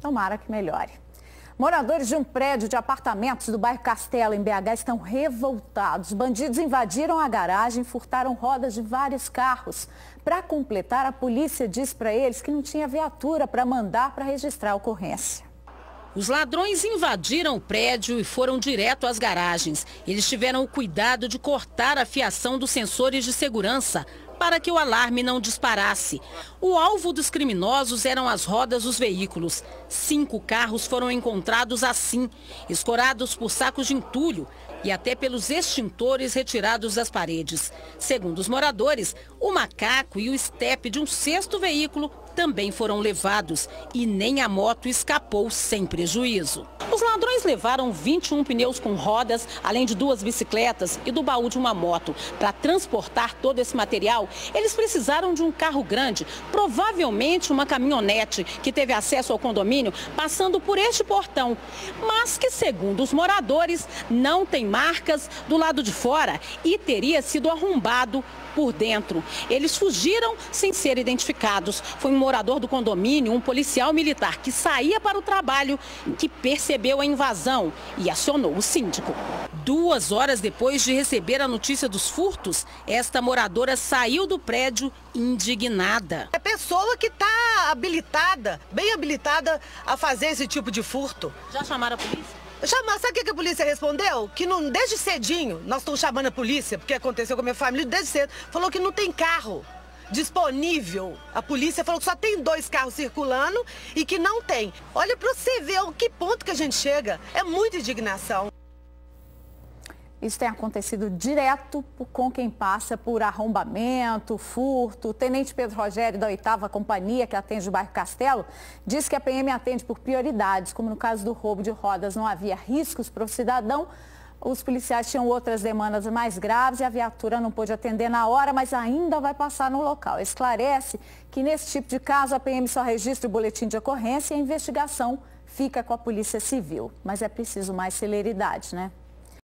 Tomara que melhore. Moradores de um prédio de apartamentos do bairro Castelo, em BH, estão revoltados. Bandidos invadiram a garagem e furtaram rodas de vários carros. Para completar, a polícia disse para eles que não tinha viatura para mandar para registrar a ocorrência. Os ladrões invadiram o prédio e foram direto às garagens. Eles tiveram o cuidado de cortar a fiação dos sensores de segurança para que o alarme não disparasse. O alvo dos criminosos eram as rodas dos veículos. Cinco carros foram encontrados assim, escorados por sacos de entulho e até pelos extintores retirados das paredes. Segundo os moradores, o macaco e o estepe de um sexto veículo também foram levados e nem a moto escapou sem prejuízo. Os ladrões levaram 21 pneus com rodas, além de duas bicicletas e do baú de uma moto. Para transportar todo esse material, eles precisaram de um carro grande, provavelmente uma caminhonete, que teve acesso ao condomínio passando por este portão, mas que, segundo os moradores, não tem marcas do lado de fora e teria sido arrombado por dentro. Eles fugiram sem ser identificados. Foi um morador do condomínio, um policial militar que saía para o trabalho, que percebeu a invasão e acionou o síndico. Duas horas depois de receber a notícia dos furtos, esta moradora saiu do prédio indignada. É pessoa que está habilitada, bem habilitada a fazer esse tipo de furto. Já chamaram a polícia? Chamar, sabe o que a polícia respondeu? Que não, desde cedinho, nós estamos chamando a polícia, porque aconteceu com a minha família desde cedo, falou que não tem carro disponível. A polícia falou que só tem dois carros circulando e que não tem. Olha para você ver o que ponto que a gente chega. É muita indignação. Isso tem acontecido direto com quem passa por arrombamento, furto. O tenente Pedro Rogério, da 8 Companhia, que atende o bairro Castelo, diz que a PM atende por prioridades, como no caso do roubo de rodas não havia riscos para o cidadão. Os policiais tinham outras demandas mais graves e a viatura não pôde atender na hora, mas ainda vai passar no local. Esclarece que nesse tipo de caso a PM só registra o boletim de ocorrência e a investigação fica com a Polícia Civil. Mas é preciso mais celeridade, né?